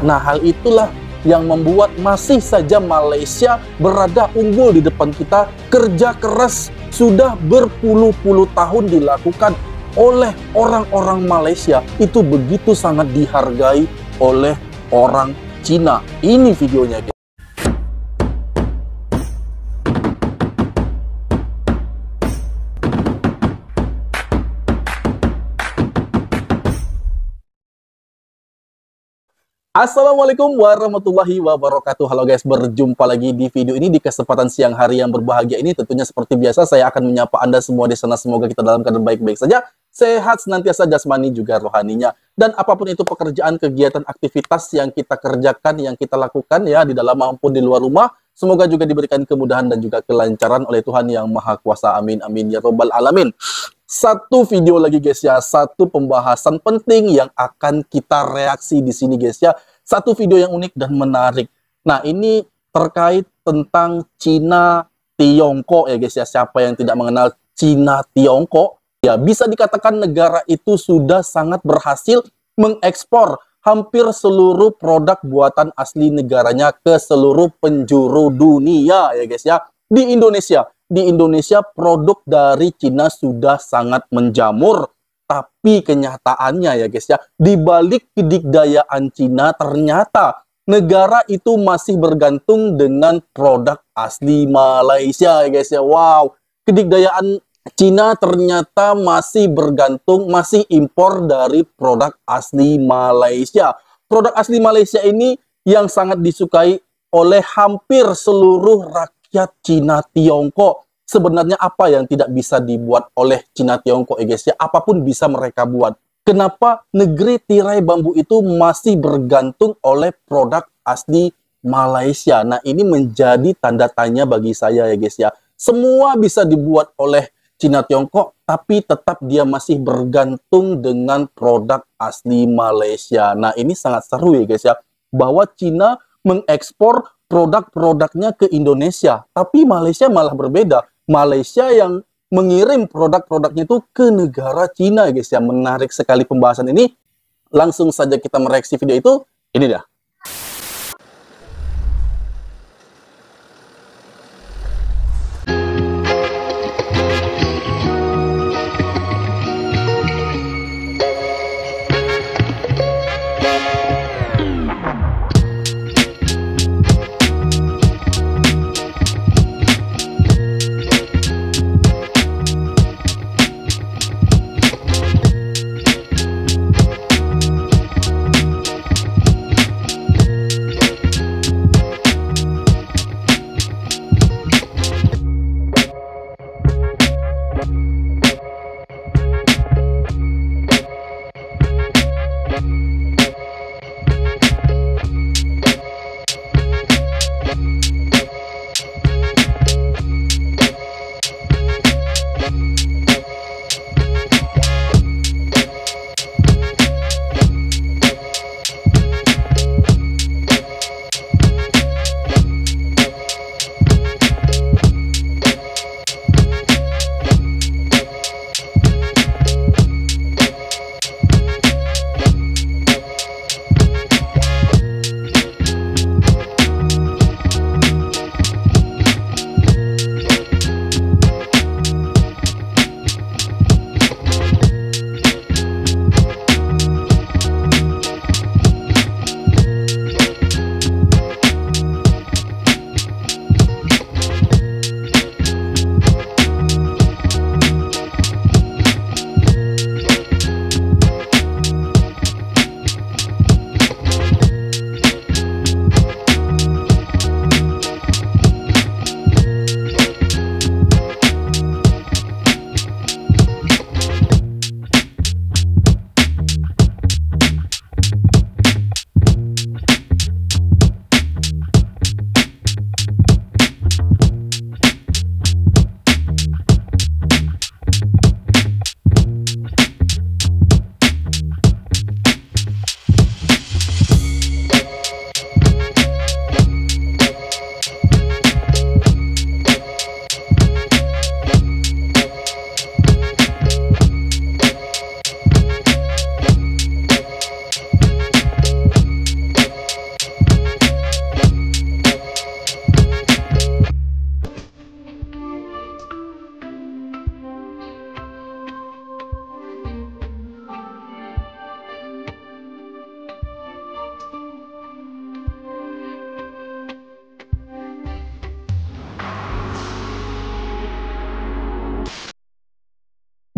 Nah, hal itulah yang membuat masih saja Malaysia berada unggul di depan kita. Kerja keras sudah berpuluh-puluh tahun dilakukan oleh orang-orang Malaysia itu begitu sangat dihargai oleh orang Cina. Ini videonya. Assalamualaikum warahmatullahi wabarakatuh. Halo guys, berjumpa lagi di video ini Di kesempatan siang hari yang berbahagia ini. Tentunya seperti biasa, saya akan menyapa anda semua di sana. Semoga kita dalam keadaan baik-baik saja Sehat senantiasa jasmani juga rohaninya. Dan apa pun itu pekerjaan, kegiatan, aktivitas yang kita kerjakan Yang kita lakukan ya di dalam maupun di luar rumah Semoga juga diberikan kemudahan dan juga kelancaran oleh Tuhan yang Maha Kuasa. Amin Amin Ya Robbal Alamin satu video lagi guys ya, satu pembahasan penting yang akan kita reaksi di sini guys ya. Satu video yang unik dan menarik. Nah, ini terkait tentang Cina Tiongkok ya guys ya. Siapa yang tidak mengenal Cina Tiongkok? Ya, bisa dikatakan negara itu sudah sangat berhasil mengekspor hampir seluruh produk buatan asli negaranya ke seluruh penjuru dunia ya guys ya. Di Indonesia di Indonesia produk dari Cina sudah sangat menjamur. Tapi kenyataannya ya guys ya, di balik kedikdayaan Cina ternyata negara itu masih bergantung dengan produk asli Malaysia ya guys ya. Wow, kedikdayaan Cina ternyata masih bergantung, masih impor dari produk asli Malaysia. Produk asli Malaysia ini yang sangat disukai oleh hampir seluruh rakyat rakyat Cina Tiongkok. Sebenarnya apa yang tidak bisa dibuat oleh Cina Tiongkok ya guys ya? Apa pun bisa mereka buat. Kenapa negeri tirai bambu itu masih bergantung oleh produk asli Malaysia? Nah ini menjadi tanda tanya bagi saya ya guys ya. Semua bisa dibuat oleh Cina Tiongkok, tapi tetap dia masih bergantung dengan produk asli Malaysia. Nah ini sangat seru ya guys ya. Bahwa Cina mengekspor produk-produknya ke Indonesia. Tapi Malaysia malah berbeda. Malaysia yang mengirim produk-produknya itu ke negara Cina, guys. Yang menarik sekali pembahasan ini. Langsung saja kita mereaksi video itu. Ini dah.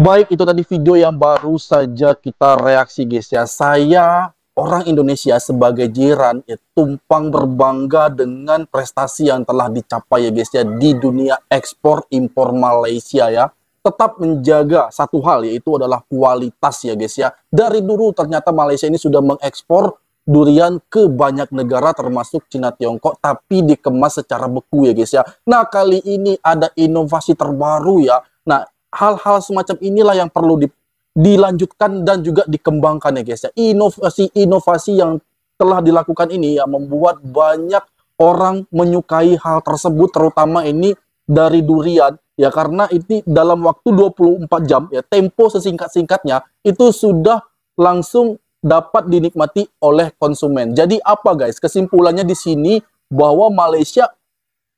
Baik, itu tadi video yang baru saja kita reaksi guys ya. Saya orang Indonesia sebagai jiran ya, tumpang berbangga dengan prestasi yang telah dicapai ya guys ya di dunia ekspor impor Malaysia ya. Tetap menjaga satu hal yaitu adalah kualitas ya guys ya. Dari dulu ternyata Malaysia ini sudah mengekspor durian ke banyak negara termasuk Cina Tiongkok tapi dikemas secara beku ya guys ya. Nah, kali ini ada inovasi terbaru ya. Nah, hal-hal semacam inilah yang perlu di, dilanjutkan dan juga dikembangkan ya guys ya. Inovasi-inovasi yang telah dilakukan ini ya membuat banyak orang menyukai hal tersebut terutama ini dari durian ya karena ini dalam waktu 24 jam ya tempo sesingkat-singkatnya itu sudah langsung dapat dinikmati oleh konsumen. Jadi apa guys? Kesimpulannya di sini bahwa Malaysia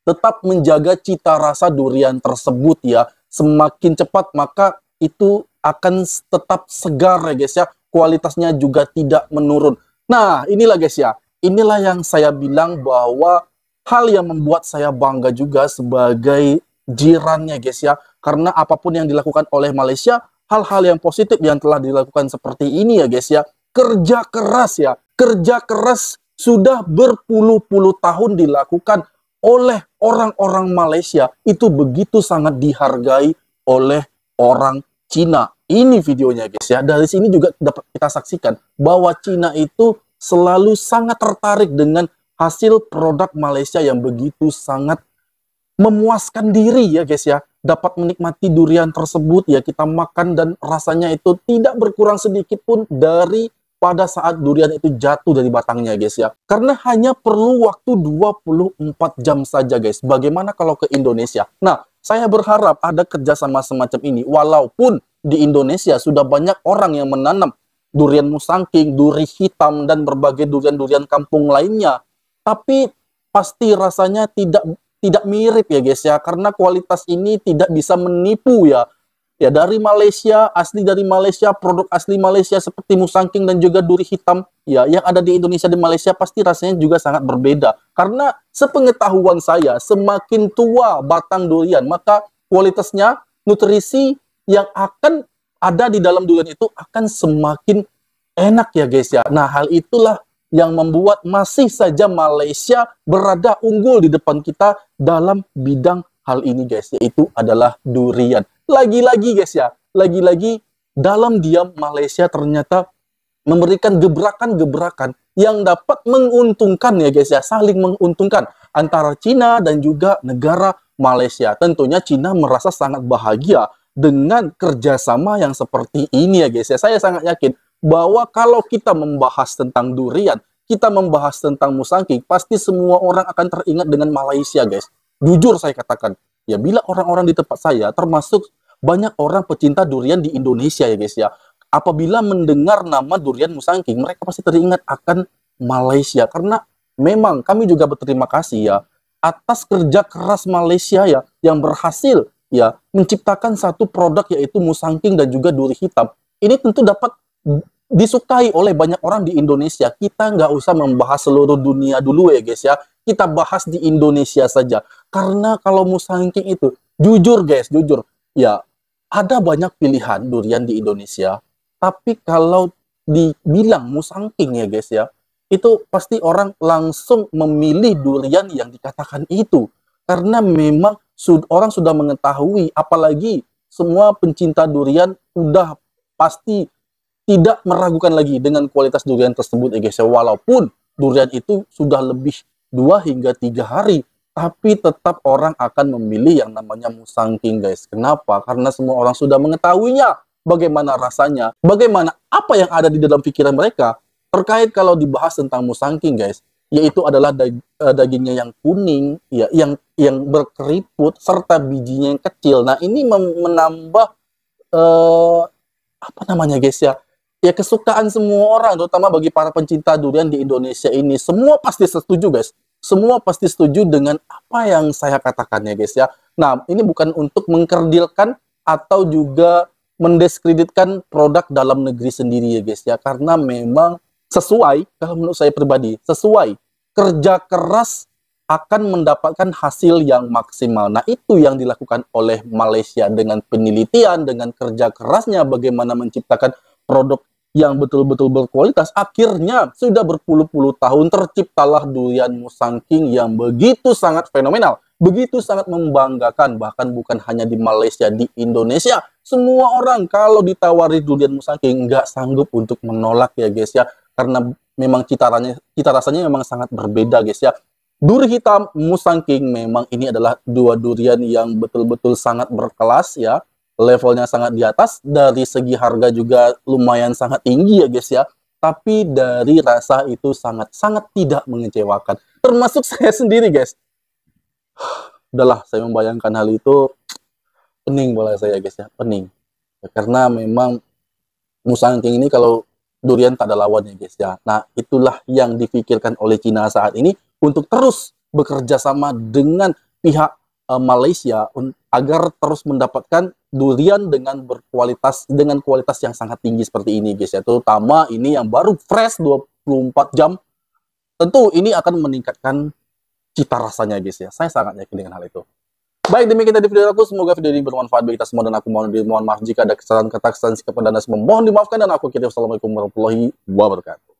tetap menjaga cita rasa durian tersebut ya semakin cepat maka itu akan tetap segar ya guys ya. Kualitasnya juga tidak menurun. Nah inilah guys ya. Inilah yang saya bilang bahwa hal yang membuat saya bangga juga sebagai jirannya guys ya. Karena apa pun yang dilakukan oleh Malaysia hal-hal yang positif yang telah dilakukan seperti ini ya guys ya. Kerja keras ya. Kerja keras sudah berpuluh-puluh tahun dilakukan oleh orang-orang Malaysia itu begitu sangat dihargai oleh orang Cina. Ini videonya guys ya. Dari sini juga dapat kita saksikan bahwa Cina itu selalu sangat tertarik dengan hasil produk Malaysia yang begitu sangat memuaskan diri ya guys ya. Dapat menikmati durian tersebut ya kita makan dan rasanya itu tidak berkurang sedikit pun dari pada saat durian itu jatuh dari batangnya guys ya. Karena hanya perlu waktu 24 jam saja guys. Bagaimana kalau ke Indonesia? Nah, saya berharap ada kerjasama semacam ini. Walaupun di Indonesia sudah banyak orang yang menanam durian musangking, duri hitam, dan berbagai durian-durian kampung lainnya. Tapi pasti rasanya tidak tidak mirip ya guys ya. Karena kualitas ini tidak bisa menipu ya ya dari Malaysia, asli dari Malaysia, produk asli Malaysia seperti musangking dan juga duri hitam, ya yang ada di Indonesia dan Malaysia pasti rasanya juga sangat berbeda. Karena sepengetahuan saya, semakin tua batang durian, maka kualitasnya, nutrisi yang akan ada di dalam durian itu akan semakin enak ya guys ya. Nah, hal itulah yang membuat masih saja Malaysia berada unggul di depan kita dalam bidang hal ini guys, yaitu adalah durian. Lagi-lagi guys ya, lagi-lagi dalam diam Malaysia ternyata memberikan gebrakan-gebrakan yang dapat menguntungkan ya guys ya, saling menguntungkan antara Cina dan juga negara Malaysia. Tentunya Cina merasa sangat bahagia dengan kerjasama yang seperti ini ya guys ya. Saya sangat yakin bahwa kalau kita membahas tentang durian, kita membahas tentang musangking, pasti semua orang akan teringat dengan Malaysia guys. Jujur saya katakan, Ya bila orang-orang di tempat saya, termasuk banyak orang pecinta durian di Indonesia ya guys ya. Apabila mendengar nama durian musangking, mereka pasti teringat akan Malaysia. Karena memang kami juga berterima kasih ya atas kerja keras Malaysia ya yang berhasil ya menciptakan satu produk yaitu musangking dan juga duri hitam. Ini tentu dapat disukai oleh banyak orang di Indonesia. Kita nggak usah membahas seluruh dunia dulu ya guys ya kita bahas di Indonesia saja. Karena kalau musangking itu, jujur guys, jujur, ya ada banyak pilihan durian di Indonesia. Tapi kalau dibilang musangking ya guys ya, itu pasti orang langsung memilih durian yang dikatakan itu. Karena memang sud orang sudah mengetahui, apalagi semua pencinta durian sudah pasti tidak meragukan lagi dengan kualitas durian tersebut ya guys ya. Walaupun durian itu sudah lebih dua hingga tiga hari tapi tetap orang akan memilih yang namanya musangking guys. Kenapa? Karena semua orang sudah mengetahuinya. Bagaimana rasanya? Bagaimana apa yang ada di dalam pikiran mereka terkait kalau dibahas tentang musangking guys, yaitu adalah uh, dagingnya yang kuning, ya, yang yang berkeriput serta bijinya yang kecil. Nah ini menambah uh, apa namanya guys ya? Ya kesukaan semua orang, terutama bagi para pencinta durian di Indonesia ini. Semua pasti setuju guys semua pasti setuju dengan apa yang saya katakan ya guys ya. Nah, ini bukan untuk mengkerdilkan atau juga mendiskreditkan produk dalam negeri sendiri ya guys ya. Karena memang sesuai, kalau menurut saya pribadi, sesuai kerja keras akan mendapatkan hasil yang maksimal. Nah, itu yang dilakukan oleh Malaysia dengan penelitian, dengan kerja kerasnya bagaimana menciptakan produk yang betul-betul berkualitas. Akhirnya sudah berpuluh-puluh tahun terciptalah durian Musang King yang begitu sangat fenomenal, begitu sangat membanggakan bahkan bukan hanya di Malaysia, di Indonesia. Semua orang kalau ditawari durian Musang King nggak sanggup untuk menolak ya guys ya karena memang cita rasanya cita rasanya memang sangat berbeda guys ya Duri hitam Musang King memang ini adalah dua durian yang betul-betul sangat berkelas ya. Levelnya sangat di atas, dari segi harga juga lumayan sangat tinggi ya guys ya. Tapi dari rasa itu sangat-sangat tidak mengecewakan. Termasuk saya sendiri guys. Udahlah, saya membayangkan hal itu pening bola saya guys ya, pening. Ya, karena memang Musang King ini kalau durian tak ada lawannya guys ya. Nah, itulah yang difikirkan oleh Cina saat ini untuk terus bekerja sama dengan pihak uh, Malaysia agar terus mendapatkan durian dengan berkualitas dengan kualitas yang sangat tinggi seperti ini guys ya. Terutama ini yang baru fresh 24 jam tentu ini akan meningkatkan cita rasanya guys ya. Saya sangat yakin dengan hal itu. Baik, demikian tadi video aku. Semoga video ini bermanfaat bagi kita semua dan aku mohon mohon maaf jika ada kesalahan kata kesalahan sikap dan semua mohon dimaafkan dan aku kira wassalamualaikum warahmatullahi wabarakatuh.